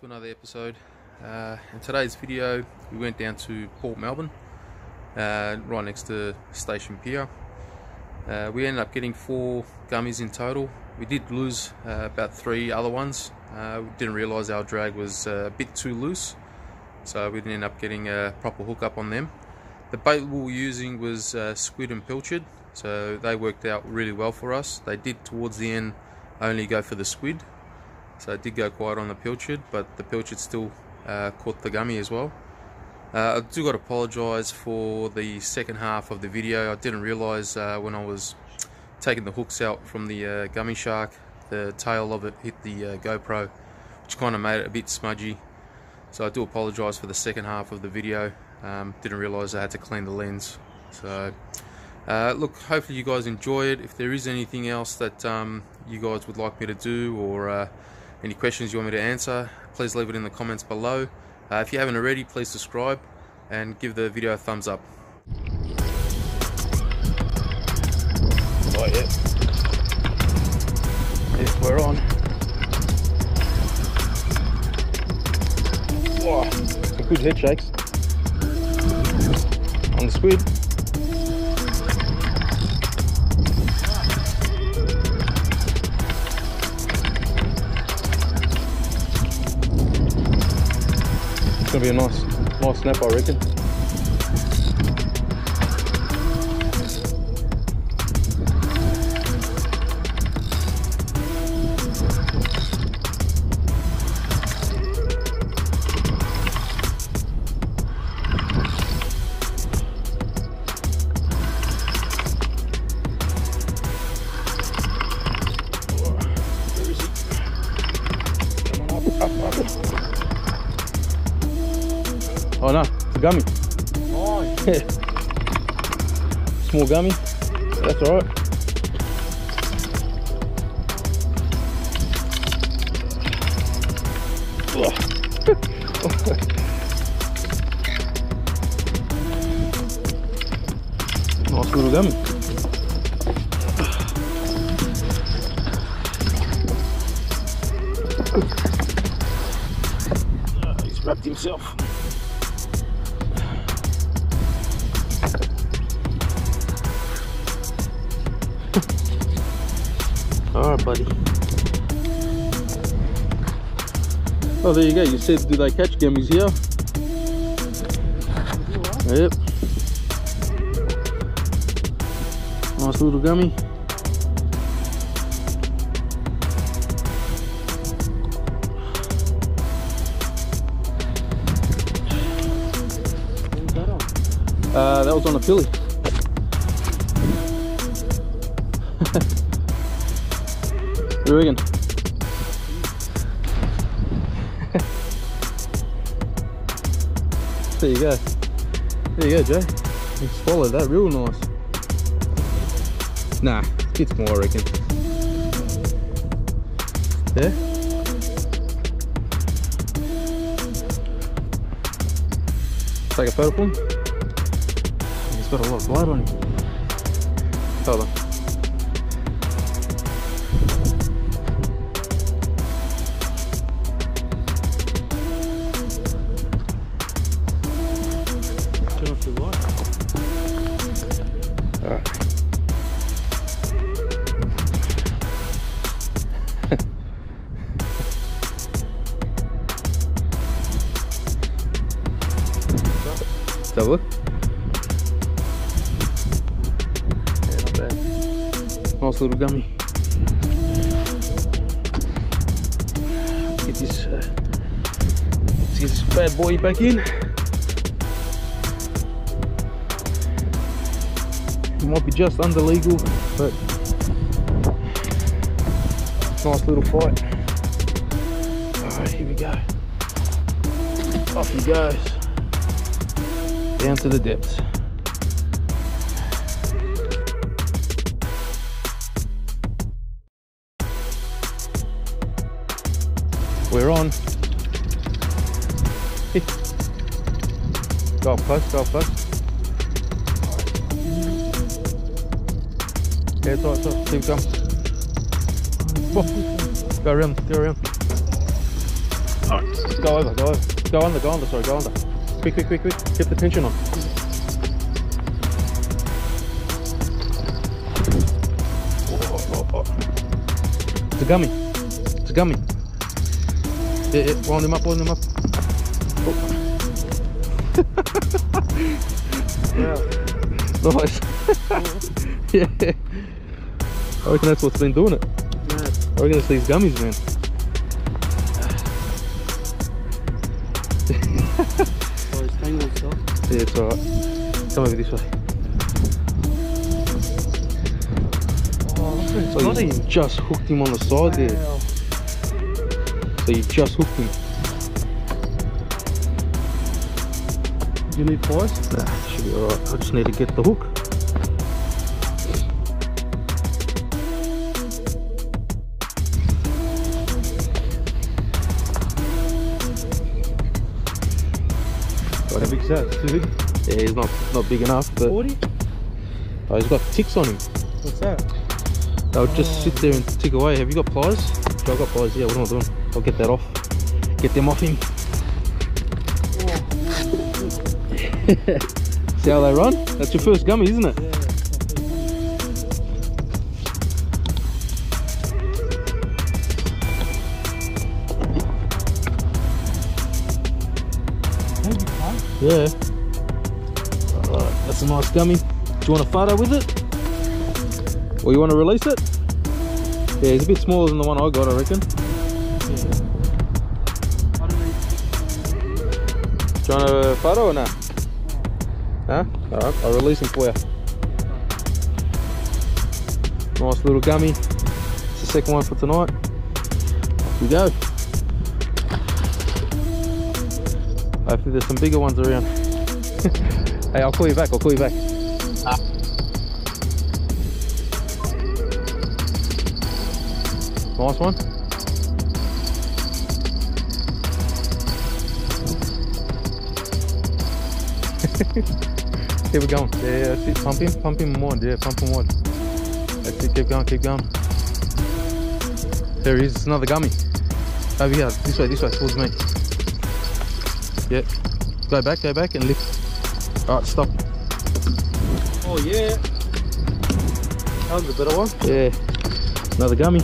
to another episode. Uh, in today's video, we went down to Port Melbourne, uh, right next to Station Pier. Uh, we ended up getting four gummies in total. We did lose uh, about three other ones. Uh, we didn't realise our drag was uh, a bit too loose, so we didn't end up getting a proper hookup on them. The bait we were using was squid and pilchard, so they worked out really well for us. They did towards the end only go for the squid, so it did go quiet on the pilchard, but the pilchard still uh, caught the gummy as well. Uh, I do got to apologise for the second half of the video. I didn't realise uh, when I was taking the hooks out from the uh, gummy shark, the tail of it hit the uh, GoPro, which kind of made it a bit smudgy. So I do apologise for the second half of the video. Um, didn't realise I had to clean the lens. So uh, look, hopefully you guys enjoy it. If there is anything else that um, you guys would like me to do or uh, any questions you want me to answer, please leave it in the comments below. Uh, if you haven't already, please subscribe and give the video a thumbs up. Oh yeah. Yes, we're on. Wow, good head shakes. On the squid. Gonna be a nice, nice snap, I reckon. Oh no, it's a gummy. Nice. Small gummy. That's alright. nice little gummy. He's wrapped himself. Buddy. Oh, there you go. You said, do they catch gummies here? Yep. Nice little gummy. Uh, that was on a pilly. Are there you go. There you go, Jay. You swallowed that real nice. Nah, it's more, I reckon. Yeah? Take a photo for him. He's got a lot of blood on him. Hold on. Little gummy. Get this, uh, let's get this bad boy back in. It might be just under legal, but nice little fight. Alright, here we go. Off he goes. Down to the depths. We're on. go up close, go up close. Yeah, it's alright, it's alright. Keep going. Go around, go around. Alright. Go over, go over. Go under, go under, sorry, go under. Quick, quick, quick, quick. Get the tension on. It's a gummy. It's a gummy. Yeah, yeah, wind him up, wind him up. Oh. Yeah. Nice. yeah. I reckon that's what's been doing it. I reckon it's these gummies, man. Tangled stuff. Yeah, it's alright. Come over this way. Oh, So you just hooked him on the side there. So you just hooked him. You need pliers? Nah, should be alright. I just need to get the hook. How big's? Too? Yeah, he's not not big enough, but 40? oh, he's got ticks on him. What's that? They'll just sit there and tick away. Have you got pliers? Sure, I've got pliers. Yeah, what am I doing? I'll get that off. Get them off him. Oh. See how they run? That's your first gummy, isn't it? Yeah. Yeah. Alright, that's a nice gummy. Do you want a photo with it? Or you want to release it? Yeah, it's a bit smaller than the one I got, I reckon. Do you want a photo or not? Huh? Alright, I'll release him for you. Nice little gummy. It's the second one for tonight. Off we go. Hopefully there's some bigger ones around. hey, I'll call you back, I'll call you back. Ah. Nice one. Keep it going. Yeah, yeah, that's it. Pump him, pump him more. Yeah, pump him more. That's it. Keep going, keep going. There he is. It's another gummy. Over here. This way, this way, towards me. Yeah. Go back, go back and lift. Alright, stop. Oh, yeah. That was a better one. Yeah. Another gummy.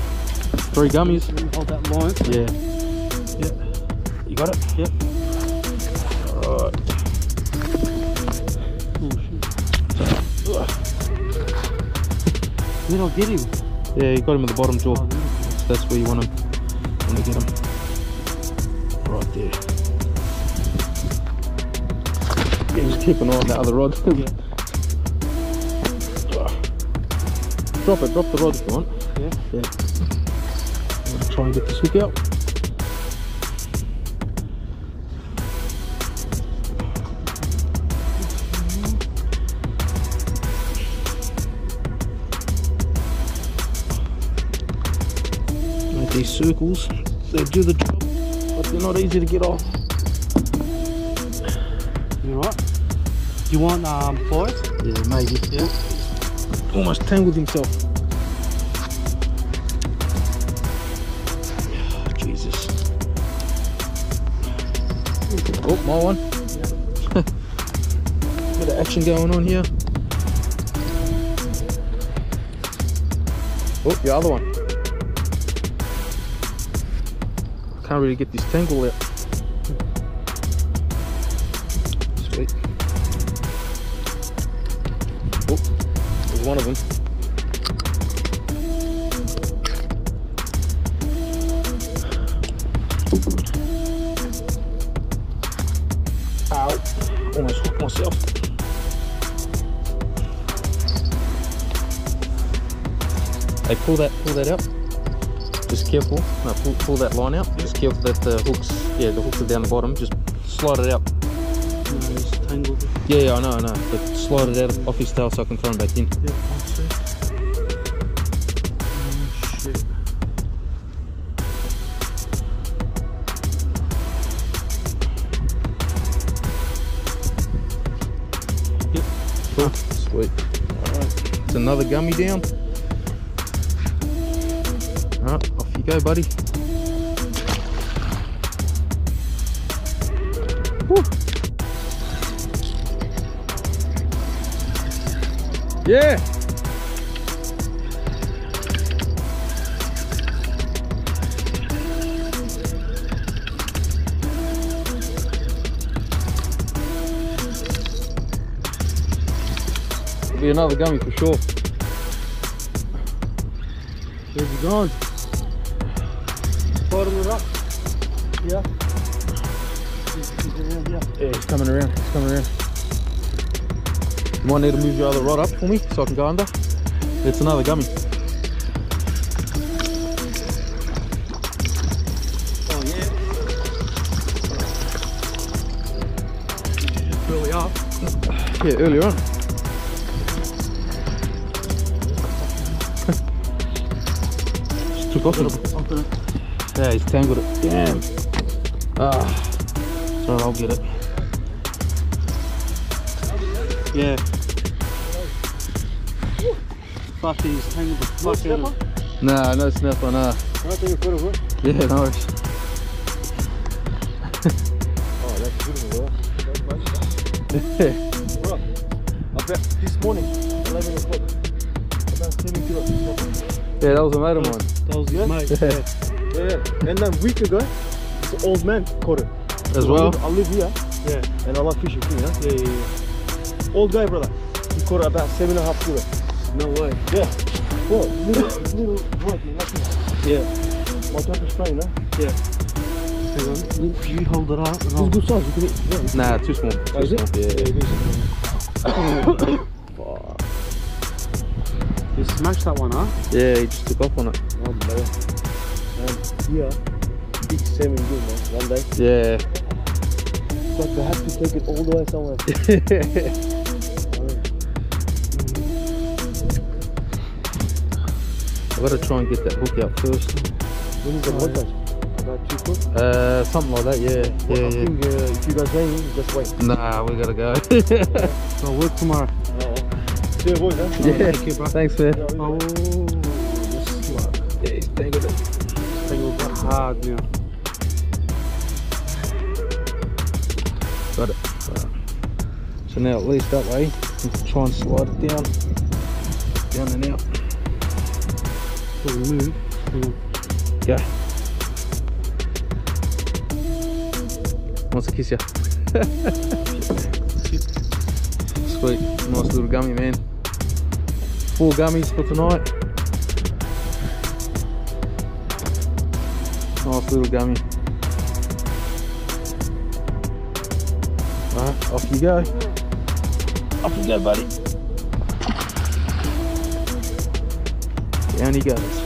Three gummies. Hold that line. Yeah. Yeah. You got it? Yep. Alright. Oh, shit. Did I get him? Yeah, you got him at the bottom jaw. Oh, that's where you want him. Want to get him. Eye on that other rod. Yeah. drop it, drop the rod if you want. Yeah. Yeah. I'm gonna try and get this hook out. These circles, they do the job, but they're not easy to get off. You right? Do you want um pliers? Yeah, maybe. Yeah. Almost tangled himself. Jesus. Oh, my one. Bit of action going on here. Oh, the other one. Can't really get this tangle out. There's one of them. Ow, almost hooked myself. Hey, pull that, pull that out. Just careful. No, pull, pull that line out. Just careful that the hooks, yeah, the hooks are down the bottom. Just slide it out. Tangled. Yeah, yeah, I know, I know. But slide it out off his tail so I can throw him back in. Yeah, I see. Oh, shit. Cool. Sweet. Alright. It's another gummy down. Alright, off you go, buddy. Yeah. Be another gummy for sure. Where's he gone? Bottom of the rock. Yeah. He's, he's around here. Yeah, he's coming around. He's coming around. You might need to move your other rod up for me so I can go under. It's another gummy. Oh yeah. Up. Yeah, earlier on. Just took off little. Yeah, he's tangled it. Damn. Ah. Sorry, I'll get it. Yeah. Fuck, he's tangled the fuck out of Nah, no snapper, nah. I think it's good, huh? Yeah, no worries. Oh, that's beautiful, bro. Bro, about this morning, 11 o'clock, about 10 kilos. Yeah, that was a mate of mine. That was his mate. Yeah. Yeah. yeah. And then a week ago, this old man caught it. As I well. live, I live here. Yeah. And I love fishing too, yeah? Yeah, yeah, yeah. Old guy, brother. He caught it about seven and a half kilo. No way. Yeah. What? Little, little rod, man, like this. Yeah. My type of strain, huh? Yeah. Hang on. You, you hold it up. It's a good size. You can eat. Yeah. you can Nah, too small. Oh, Too is it? small. Yeah. Yeah. Fuck. You smashed that one, huh? Yeah, he just took off on it. Oh, man. And here, big salmon good, man. One day. Yeah. But they have to take it all the way somewhere. gotta try and get that hook out first. When is the? About two foot? Uh, something like that. Yeah, Well, I yeah, think uh, if you guys hang, just wait. Nah, we gotta go. I'll work tomorrow. See you boys, huh? yeah. Thank you, bro. Thanks, man. Oh, this is Yeah, he's tangled it. tangled up hard now. Got it. So now at least that way, we can try and slide it down, down and out. So we move. Hang on. Go. Wants to kiss you. Sweet, nice little gummy, man. Four gummies for tonight. Nice little gummy. Alright, off you go. Off you go, buddy. Down he goes.